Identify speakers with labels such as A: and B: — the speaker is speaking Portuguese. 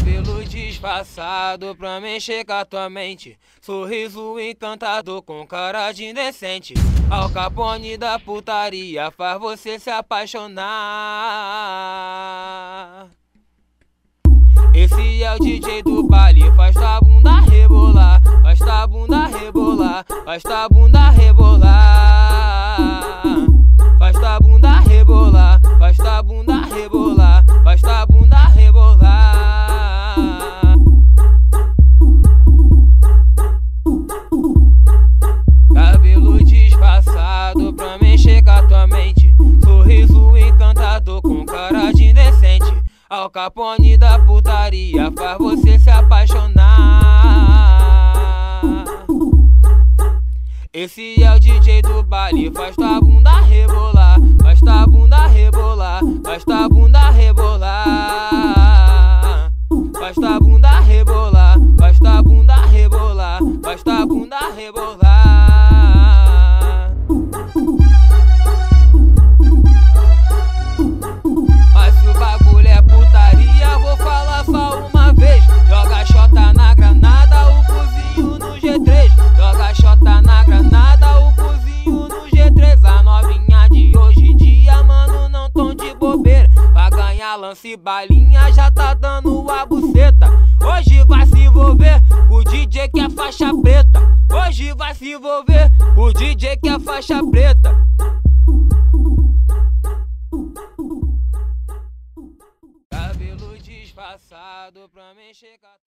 A: Cabelo disfarçado pra mexer com a tua mente. Sorriso encantador com cara de indecente. Al Capone da putaria faz você se apaixonar. Esse é o DJ do baile, faz tua bunda rebolar, faz tua bunda rebolar, faz tua bunda rebolar. Al Capone da putaria faz você se apaixonar. Esse é o DJ do baile, faz tua bunda rebolar, faz tua bunda rebolar, faz tua bunda rebolar. Faz tua bunda bobeira. Pra ganhar lance e balinha, já tá dando a buceta. Hoje vai se envolver o DJ que é faixa preta. Hoje vai se envolver o DJ que é faixa preta. Cabelo disfarçado pra com a...